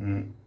Mm.